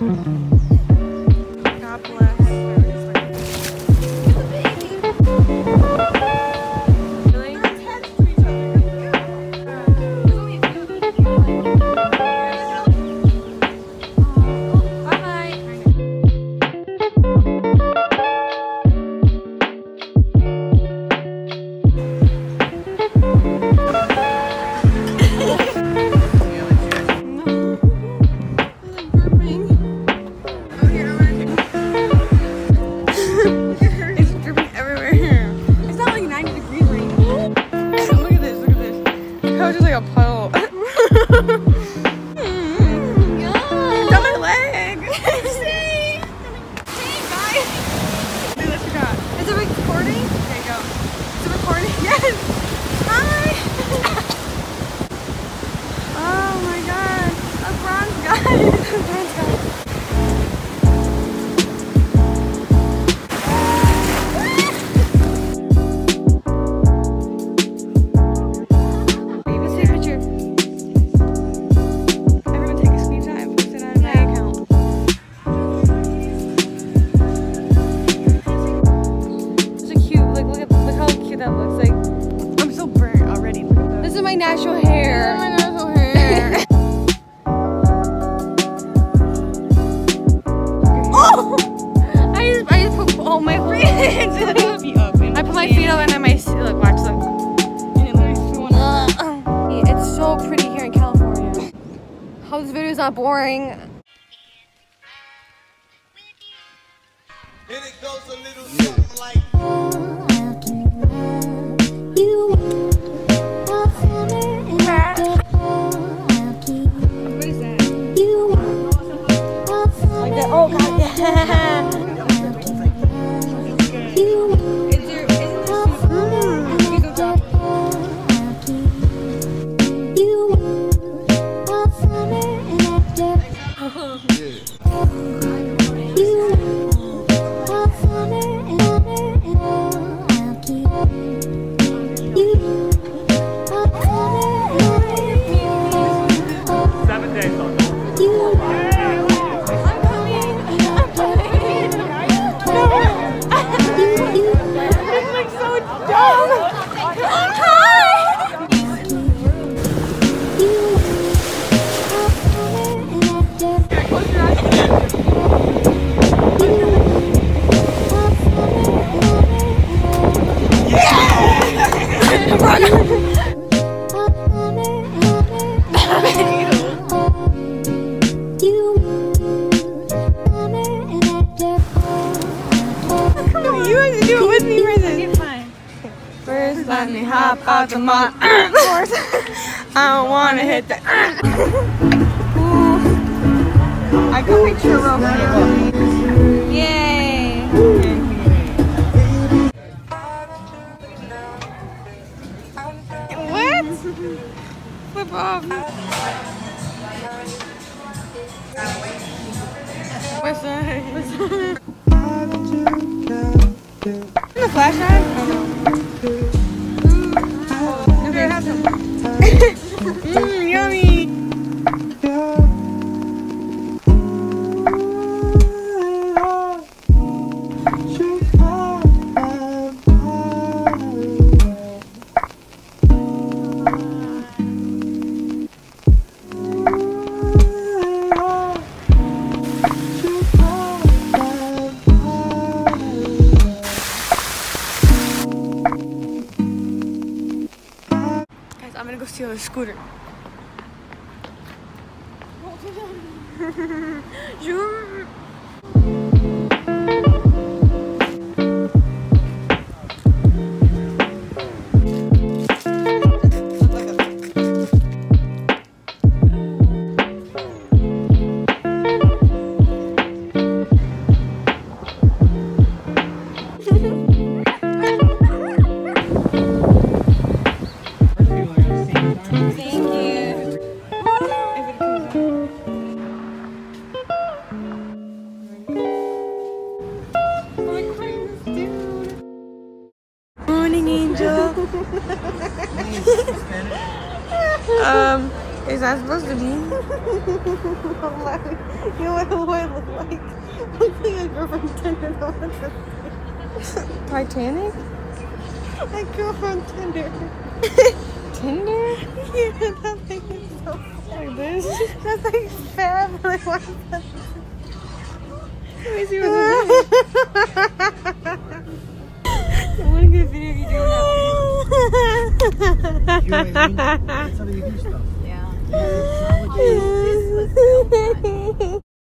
Mm-hmm. oh! I just, I just put all my whole I put my feet up and then my look, watch them. Uh, it's so pretty here in California. Hope this video's not boring. And it goes a little something like the. I don't want to hit that. Ooh. I can picture real people. Yay! What? Flip off. What's that? What's that? the flashlight? Oh no. うん、やみ。Steal a scooter. Angel. um, is that supposed to be? You know what do I look like? Look like a girl from Tinder. Titanic? A girl from Tinder. Tinder? Yeah, that thing is so Like this? That's like fab. Like, what is that? Let me see what's I that. That's how you do stuff. Yeah. It's